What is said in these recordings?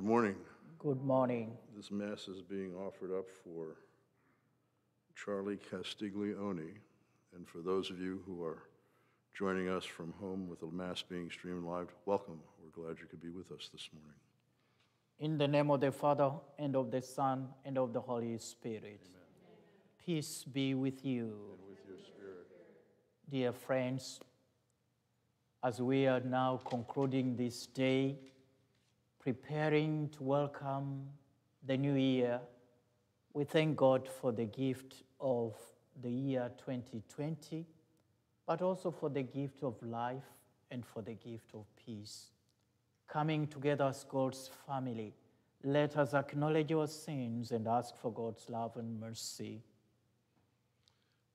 Good morning. Good morning. This Mass is being offered up for Charlie Castiglione. And for those of you who are joining us from home with the Mass being streamed live, welcome. We're glad you could be with us this morning. In the name of the Father, and of the Son, and of the Holy Spirit. Peace be with you. And with your spirit. Dear friends, as we are now concluding this day, preparing to welcome the new year, we thank God for the gift of the year 2020, but also for the gift of life and for the gift of peace. Coming together as God's family, let us acknowledge our sins and ask for God's love and mercy.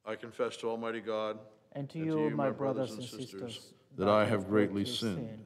I confess to Almighty God And to you, my brothers and sisters, that I have greatly sinned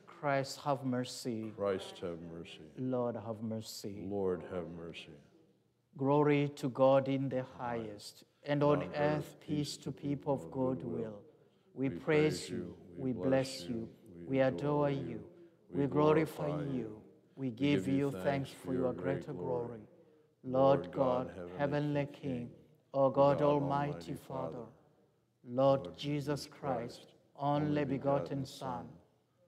Christ, have mercy. Christ, have mercy. Lord, have mercy. Lord, have mercy. Glory to God in the highest, and on earth peace to people of good will. We praise you, we bless you, we adore you, we glorify you, we give you thanks for your greater glory. Lord God, heavenly King, O God Almighty Father, Lord Jesus Christ, only begotten Son,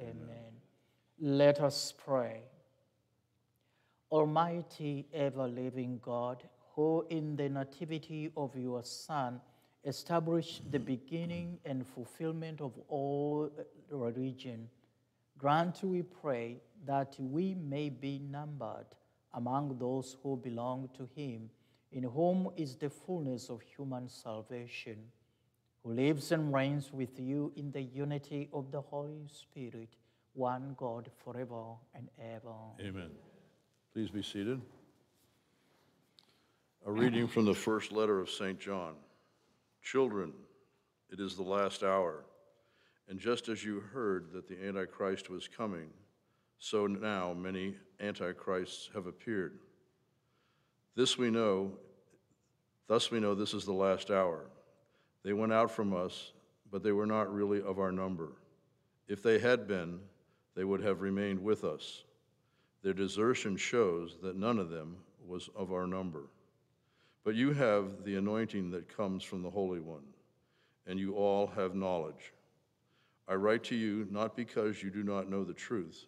Amen. Let us pray. Almighty, ever living God, who in the nativity of your Son established the beginning and fulfillment of all religion, grant, we pray, that we may be numbered among those who belong to him, in whom is the fullness of human salvation, who lives and reigns with you in the unity of the Holy Spirit, one God forever and ever. Amen. Please be seated. A reading from the first letter of St. John. Children, it is the last hour, and just as you heard that the Antichrist was coming, so now many antichrists have appeared. This we know, thus we know this is the last hour. They went out from us, but they were not really of our number. If they had been, they would have remained with us. Their desertion shows that none of them was of our number. But you have the anointing that comes from the Holy One, and you all have knowledge. I write to you not because you do not know the truth,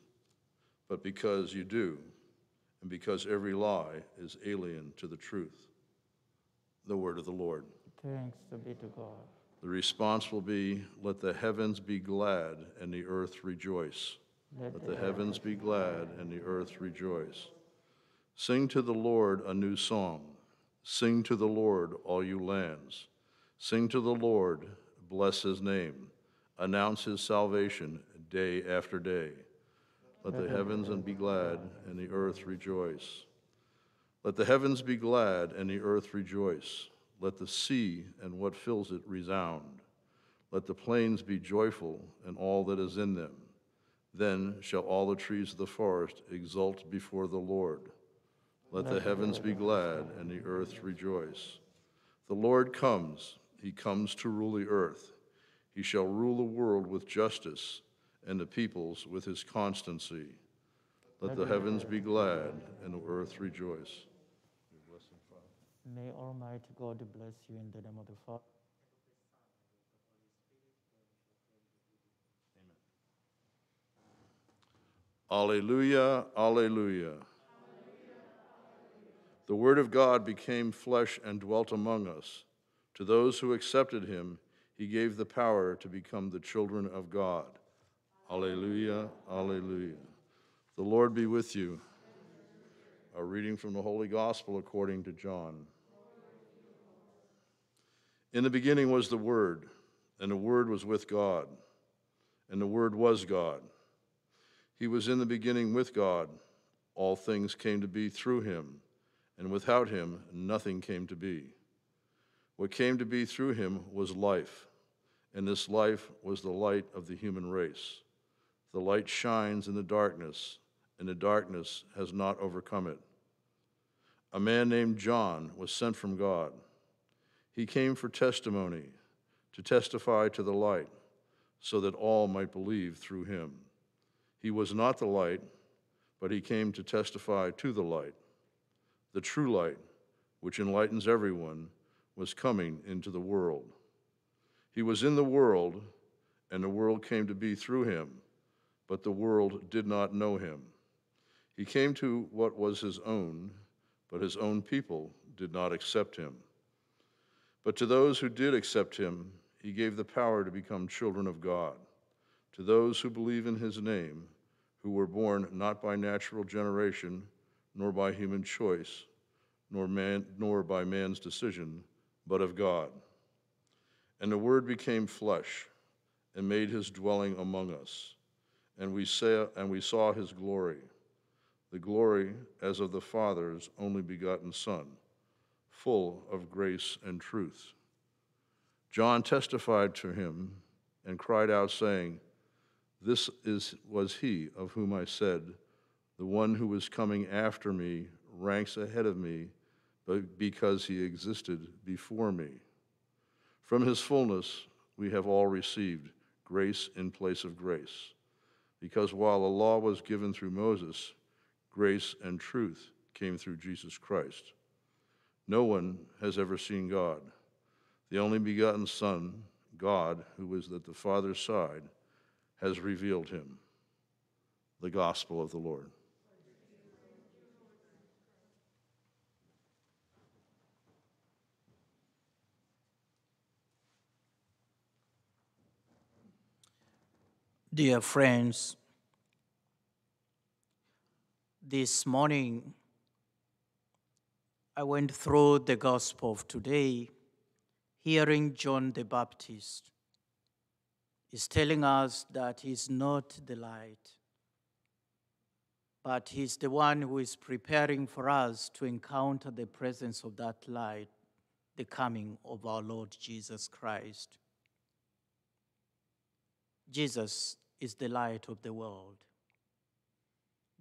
but because you do, and because every lie is alien to the truth. The word of the Lord. Thanks be to God. The response will be, Let the heavens be glad and the earth rejoice. Let the heavens be glad and the earth rejoice. Sing to the Lord a new song. Sing to the Lord, all you lands. Sing to the Lord, bless his name. Announce his salvation day after day. Let the heavens and be glad and the earth rejoice. Let the heavens be glad and the earth rejoice. Let the sea and what fills it resound. Let the plains be joyful and all that is in them. Then shall all the trees of the forest exult before the Lord. Let the heavens be glad and the earth rejoice. The Lord comes, he comes to rule the earth. He shall rule the world with justice and the peoples with his constancy. Let the heavens be glad and the earth rejoice. May Almighty God bless you in the name of the Father. Alleluia, alleluia. The Word of God became flesh and dwelt among us. To those who accepted him, he gave the power to become the children of God. Alleluia, alleluia. The Lord be with you. A reading from the Holy Gospel according to John. In the beginning was the Word, and the Word was with God, and the Word was God. He was in the beginning with God. All things came to be through him, and without him nothing came to be. What came to be through him was life, and this life was the light of the human race. The light shines in the darkness, and the darkness has not overcome it. A man named John was sent from God. He came for testimony, to testify to the light, so that all might believe through him. He was not the light, but he came to testify to the light. The true light, which enlightens everyone, was coming into the world. He was in the world, and the world came to be through him, but the world did not know him. He came to what was his own, but his own people did not accept him. But to those who did accept him, he gave the power to become children of God, to those who believe in his name, who were born not by natural generation, nor by human choice, nor, man, nor by man's decision, but of God. And the Word became flesh and made his dwelling among us, and we, saw, and we saw his glory, the glory as of the Father's only begotten Son full of grace and truth. John testified to him and cried out, saying, This is, was he of whom I said, The one who is coming after me ranks ahead of me, but because he existed before me. From his fullness we have all received grace in place of grace. Because while the law was given through Moses, grace and truth came through Jesus Christ. No one has ever seen God. The only begotten Son, God, who was at the Father's side, has revealed him. The gospel of the Lord. Dear friends, this morning I went through the gospel of today, hearing John the Baptist is telling us that he's not the light, but he's the one who is preparing for us to encounter the presence of that light, the coming of our Lord Jesus Christ. Jesus is the light of the world.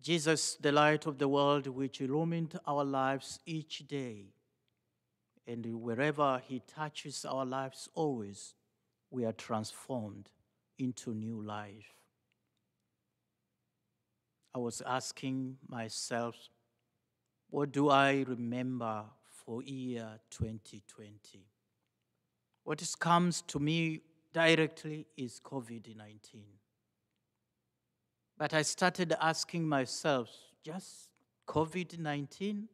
Jesus, the light of the world, which illumined our lives each day. And wherever He touches our lives, always we are transformed into new life. I was asking myself, what do I remember for year 2020? What comes to me directly is COVID 19. But I started asking myself, just COVID 19?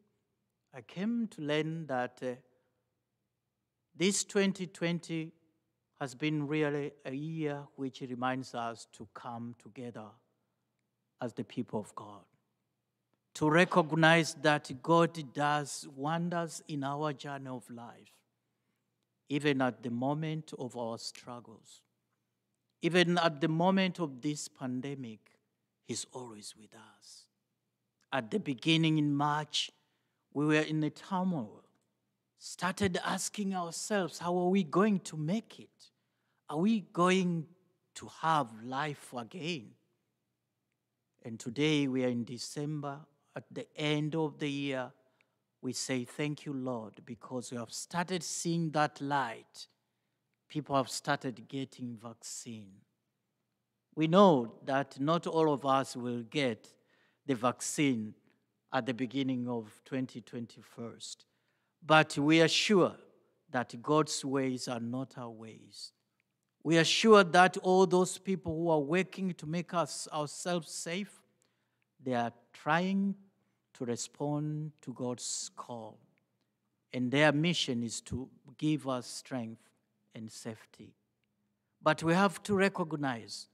I came to learn that uh, this 2020 has been really a year which reminds us to come together as the people of God, to recognize that God does wonders in our journey of life, even at the moment of our struggles, even at the moment of this pandemic. He's always with us. At the beginning in March, we were in a turmoil. Started asking ourselves, how are we going to make it? Are we going to have life again? And today we are in December, at the end of the year, we say, Thank you, Lord, because we have started seeing that light. People have started getting vaccine we know that not all of us will get the vaccine at the beginning of 2021. But we are sure that God's ways are not our ways. We are sure that all those people who are working to make us ourselves safe, they are trying to respond to God's call. And their mission is to give us strength and safety. But we have to recognize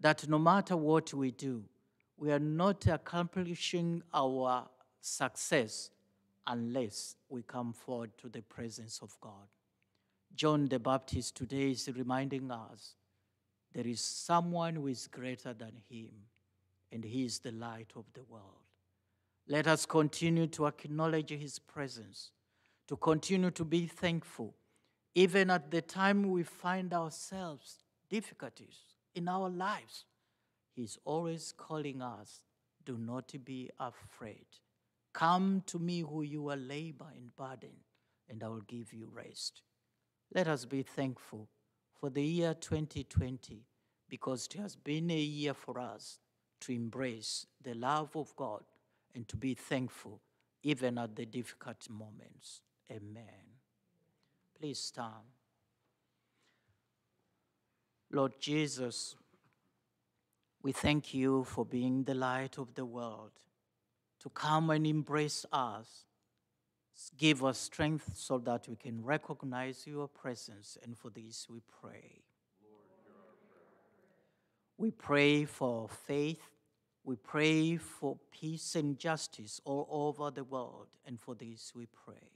that no matter what we do, we are not accomplishing our success unless we come forward to the presence of God. John the Baptist today is reminding us there is someone who is greater than him, and he is the light of the world. Let us continue to acknowledge his presence, to continue to be thankful, even at the time we find ourselves difficulties in our lives. He's always calling us, do not be afraid. Come to me who you are labor and burden, and I will give you rest. Let us be thankful for the year 2020 because it has been a year for us to embrace the love of God and to be thankful even at the difficult moments. Amen. Please stand. Lord Jesus, we thank you for being the light of the world, to come and embrace us. Give us strength so that we can recognize your presence, and for this we pray. We pray for faith. We pray for peace and justice all over the world, and for this we pray.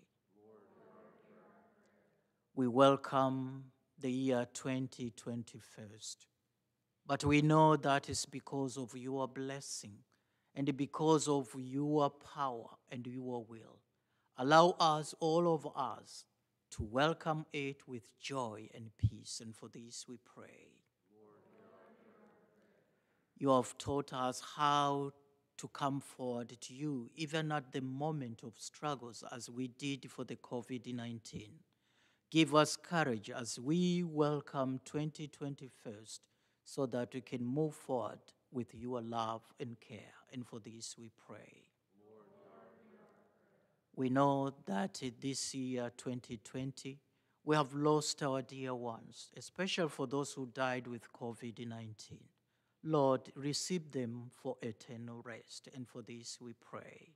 We welcome the year 2021, but we know that is because of your blessing and because of your power and your will. Allow us, all of us, to welcome it with joy and peace, and for this we pray. You have taught us how to come forward to you, even at the moment of struggles, as we did for the COVID 19. Give us courage as we welcome 2021 so that we can move forward with your love and care. And for this we pray. We know that this year, 2020, we have lost our dear ones, especially for those who died with COVID 19. Lord, receive them for eternal rest, and for this we pray.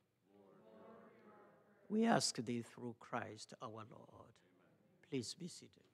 We ask thee through Christ our Lord. Please be seated.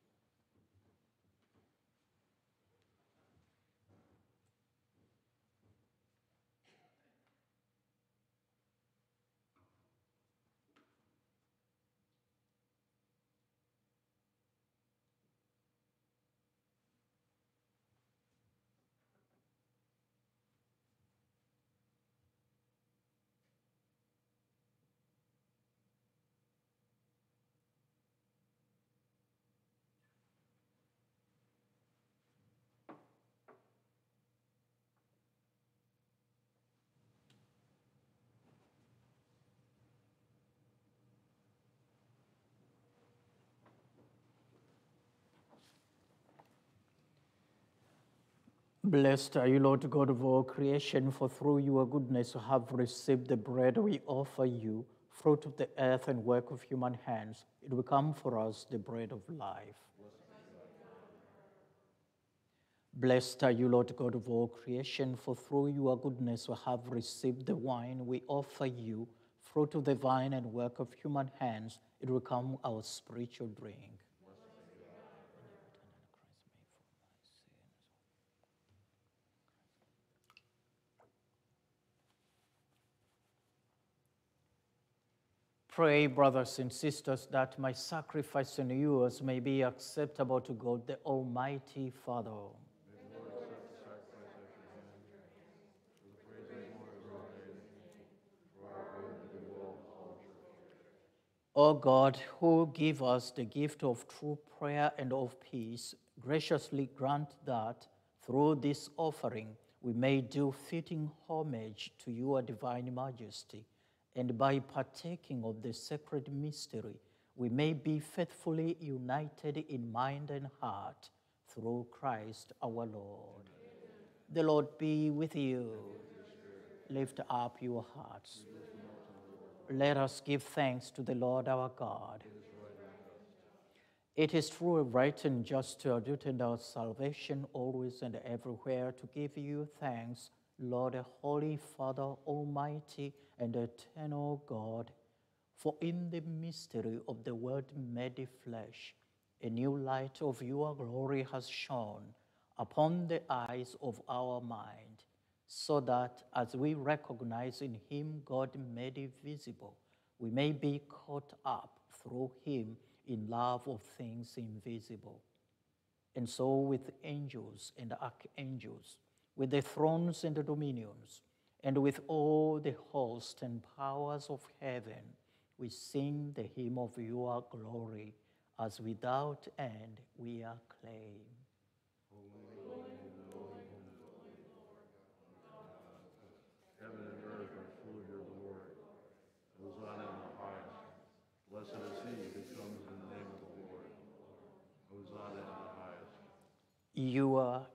Blessed are you, Lord God of all creation, for through your goodness you have received the bread we offer you, fruit of the earth and work of human hands. It will become for us the bread of life. Blessed are you, Lord God of all creation, for through your goodness we have received the wine we offer you, fruit of the vine and work of human hands. It will become our spiritual drink. Pray, brothers and sisters, that my sacrifice and yours may be acceptable to God, the Almighty Father. O God, who give us the gift of true prayer and of peace, graciously grant that through this offering we may do fitting homage to your divine majesty and by partaking of the sacred mystery, we may be faithfully united in mind and heart through Christ our Lord. The Lord be with you. Lift up your hearts. Let us give thanks to the Lord our God. It is true, right, and just to our duty and our salvation always and everywhere to give you thanks Lord, Holy Father, Almighty and eternal God, for in the mystery of the Word made flesh, a new light of your glory has shone upon the eyes of our mind, so that as we recognize in him God made visible, we may be caught up through him in love of things invisible. And so, with angels and archangels, with the thrones and the dominions, and with all the hosts and powers of heaven, we sing the hymn of your glory, as without end we acclaim. Heaven and earth are full of your glory. Hosanna in the highest. Blessed is he who comes in the name of the Lord. Hosanna in the highest. You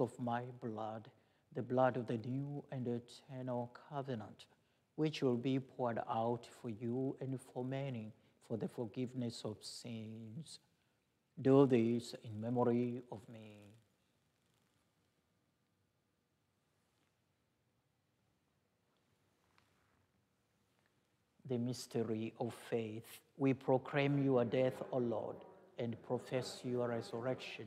of my blood, the blood of the new and eternal covenant, which will be poured out for you and for many for the forgiveness of sins. Do this in memory of me. the mystery of faith. We proclaim your death, O Lord, and profess your resurrection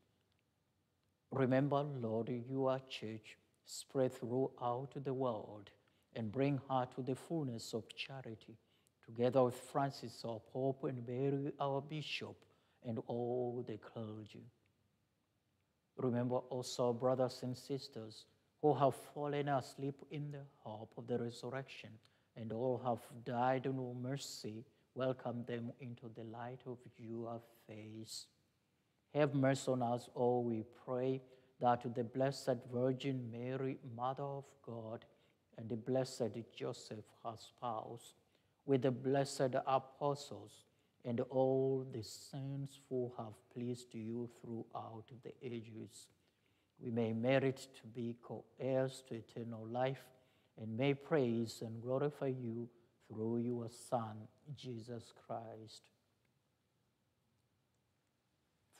Remember, Lord, your church spread throughout the world and bring her to the fullness of charity, together with Francis, our Pope, and Barry, our Bishop, and all the clergy. Remember also, brothers and sisters, who have fallen asleep in the hope of the resurrection, and all have died in mercy, welcome them into the light of your face. Have mercy on us all, we pray, that the Blessed Virgin Mary, Mother of God, and the Blessed Joseph, her spouse, with the blessed apostles, and all the saints who have pleased you throughout the ages, we may merit to be co heirs to eternal life and may praise and glorify you through your Son, Jesus Christ.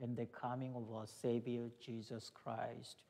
and the coming of our Savior Jesus Christ.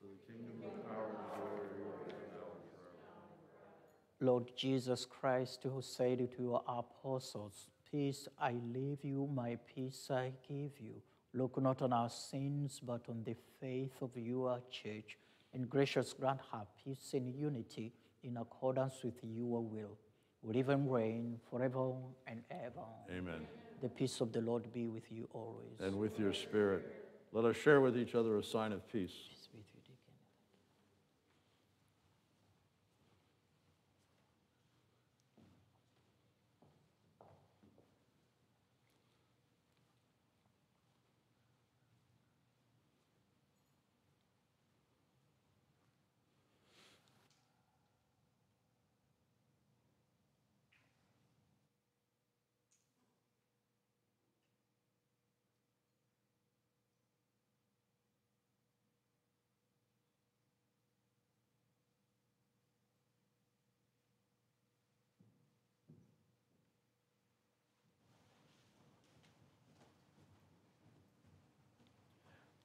Lord Jesus Christ, who said to your apostles, Peace I leave you, my peace I give you. Look not on our sins, but on the faith of your church. And gracious grant her peace and unity in accordance with your will. Will even reign forever and ever. Amen. The peace of the Lord be with you always. And with your spirit, let us share with each other a sign of peace. Peace be with you, deacon.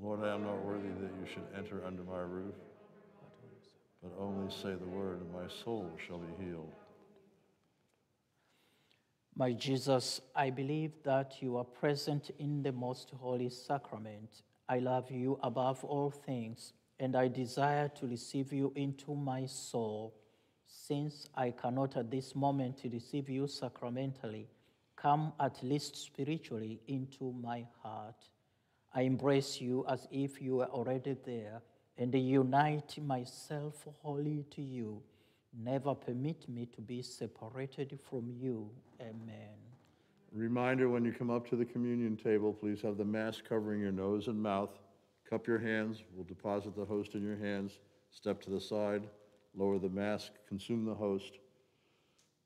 Lord, I am not worthy that you should enter under my roof, but only say the word, and my soul shall be healed. My Jesus, I believe that you are present in the most holy sacrament. I love you above all things, and I desire to receive you into my soul. Since I cannot at this moment receive you sacramentally, come at least spiritually into my heart. I embrace you as if you were already there and unite myself wholly to you. Never permit me to be separated from you. Amen. Reminder when you come up to the communion table, please have the mask covering your nose and mouth. Cup your hands. We'll deposit the host in your hands. Step to the side. Lower the mask. Consume the host.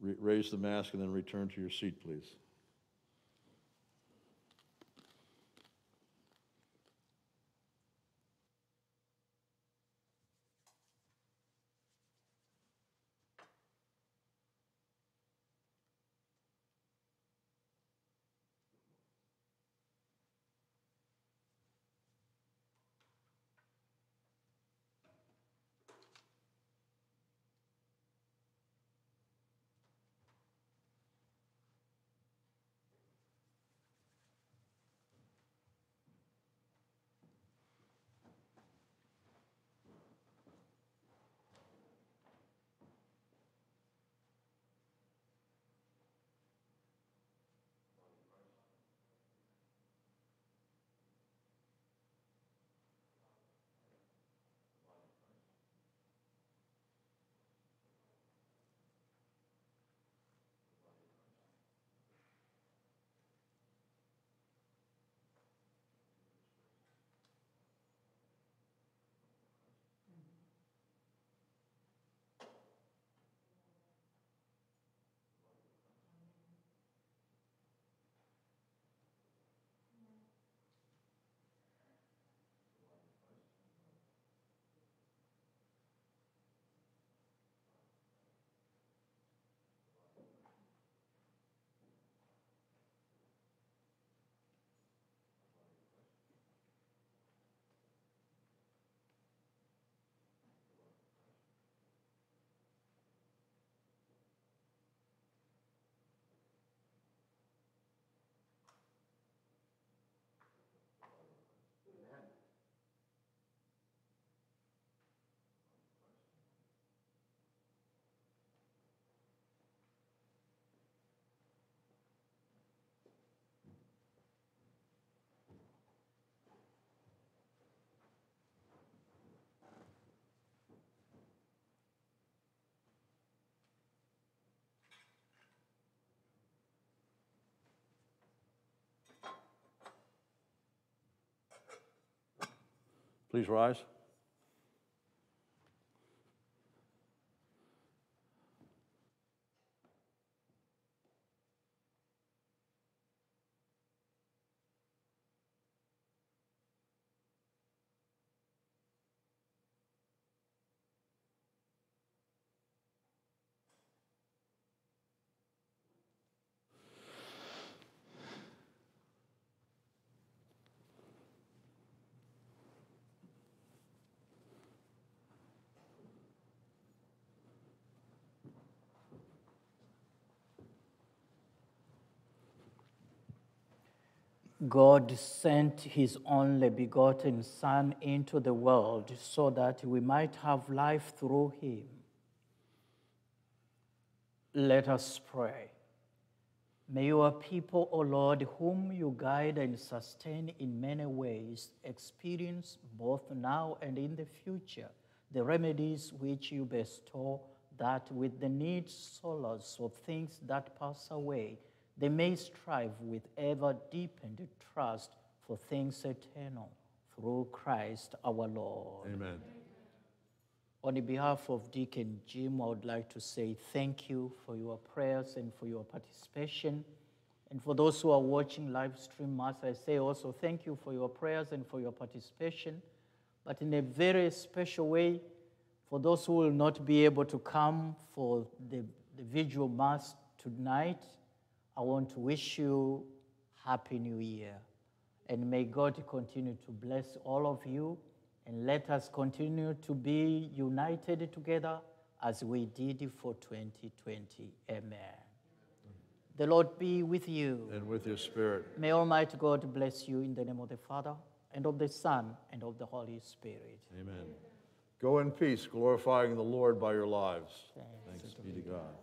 Raise the mask and then return to your seat, please. Please rise. God sent his only begotten Son into the world so that we might have life through him. Let us pray. May your people, O Lord, whom you guide and sustain in many ways, experience both now and in the future the remedies which you bestow, that with the needs solace of things that pass away, they may strive with ever deepened trust for things eternal through Christ our Lord. Amen. On behalf of Deacon Jim, I would like to say thank you for your prayers and for your participation. And for those who are watching live stream mass, I say also thank you for your prayers and for your participation. But in a very special way, for those who will not be able to come for the, the visual mass tonight, I want to wish you Happy New Year. And may God continue to bless all of you. And let us continue to be united together as we did for 2020. Amen. The Lord be with you. And with your spirit. May Almighty God bless you in the name of the Father, and of the Son, and of the Holy Spirit. Amen. Go in peace, glorifying the Lord by your lives. Thanks be to God.